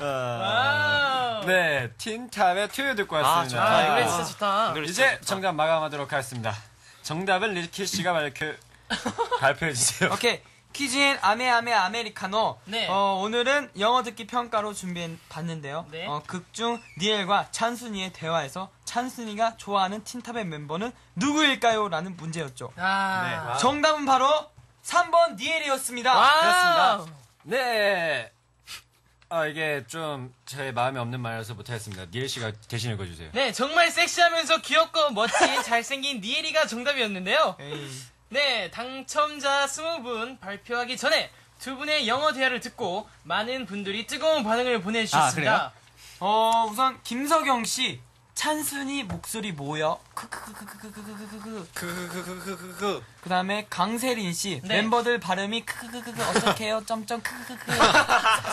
Wow. 네, 틴탑의 To You 듣고 왔습니다. 아, 노래 진짜 좋다. 이제 정답 마감하도록 하겠습니다. 정답은 리키 씨가 발표, 발표해 주세요. 오케이. 퀴즈인 아메아메 아메리카노. 네. 어, 오늘은 영어 듣기 평가로 준비해 봤는데요. 네. 어, 극중 니엘과 찬순이의 대화에서 찬순이가 좋아하는 틴탑의 멤버는 누구일까요? 라는 문제였죠. 아. 정답은 바로 3번 니엘이었습니다. Wow. 네. 아, 이게 좀 제 마음에 없는 말이라서 못하겠습니다. 니엘 씨가 대신 읽어주세요. 네, 정말 섹시하면서 귀엽고 멋진 잘생긴 니엘이가 정답이었는데요. 네, 당첨자 20분 발표하기 전에 두 분의 영어 대화를 듣고 많은 분들이 뜨거운 반응을 보내주셨습니다. 어, 우선 김석영 씨. 찬순이 목소리 뭐여? 크크크크크크크크크. 그그그그그그 그다음에 강세린 씨. 네. 멤버들 발음이 크크크크크 어떡해요? 점점 크크크크.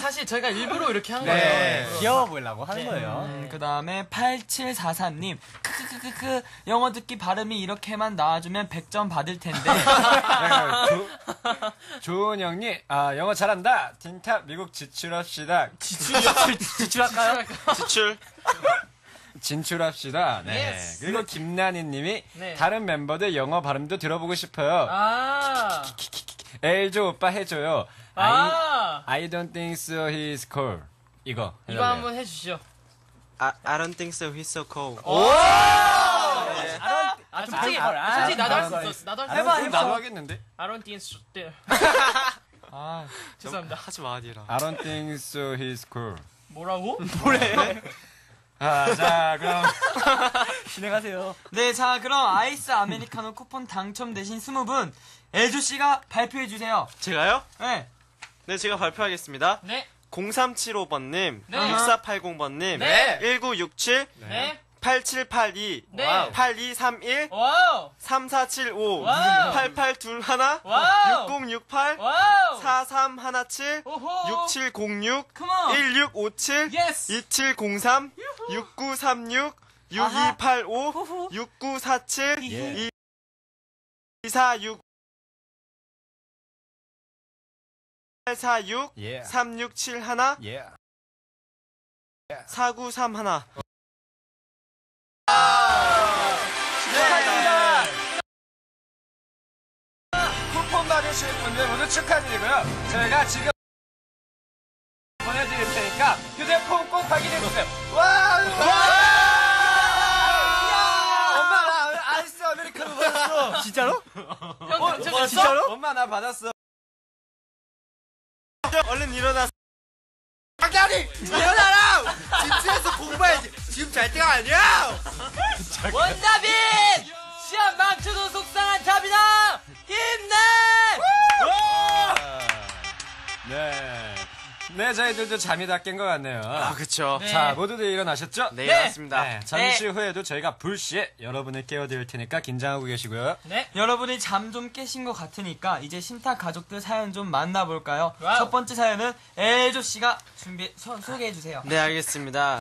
사실 저희가 일부러 이렇게 한 네. 거예요. 귀여워 보이려고 하는 네. 거예요. 음, 그 다음에 8743님 크크크크크 영어 듣기 발음이 이렇게만 나와주면 100점 받을 텐데 네, 조, 조은영님, 아, 영어 잘한다. 틴탑 미국 지출합시다. 지출할까요? 지출. 진출합시다. 네. Yes. 그리고 김나니 님이 네. 다른 멤버들 영어 발음도 들어보고 싶어요. 아. 엘조 오빠 해줘요. 아. I, I don't think so he's cool. 이거. 이거 해달래요. 한번 해주시죠. I, I don't think so. He's so cold. 아, 솔직히, 솔직히 나도 할 수 있어. 나도 할수 있어. 해봐 그럼 나도 해봐 하겠는데? I don't think so. 네. 아, 죄송합니다. 하지 마, 니라. I don't think so he's cool. 뭐라고? 아, 자, 그럼. 진행하세요 네 자 그럼 아이스 아메리카노 쿠폰 당첨되신 20분 애주 씨가 발표해 주세요 제가요? 네 네, 제가 발표하겠습니다. 네. 0375번님, 네. 6480번님, 네. 1967, 네. 8782, 네. 8231, wow. 3475, wow. 8821, wow. 6068, wow. 4317, 오호. 6706, come on 1657, yes 2703, 6936, 6285, 후후 6947, 예. 2465, 846, 예. 3671, 예. 4931. 축하드립니다. 쿠폰 받으실 분들 모두 축하드리고요. 저희가 지금 보내드릴 테니까 휴대폰 꼭 확인해 보세요. 와! 와! 엄마, 나 아이스 아메리카노 받았어. 진짜로? 형, 어, 저, 진짜로? 엄마, 나 받았어. 얼른 일어나. 일어나라! 집에서 공부해야지. 지금 잘 때가 아니야! 원다빈! 시험 망쳐도 속상한 답이다! 힘내! 네. 네, 저희들도 잠이 다 깬 것 같네요. 아, 그쵸. 네. 자, 모두들 일어나셨죠? 네, 일어났습니다. 네, 잠시 후에도 저희가 불시에 여러분을 깨워드릴 테니까 긴장하고 계시고요. 네. 여러분이 잠 좀 깨신 것 같으니까 이제 신탁 가족들 사연 좀 만나볼까요? 와우. 첫 번째 사연은 애조씨가 준비 소, 소개해주세요 네, 알겠습니다.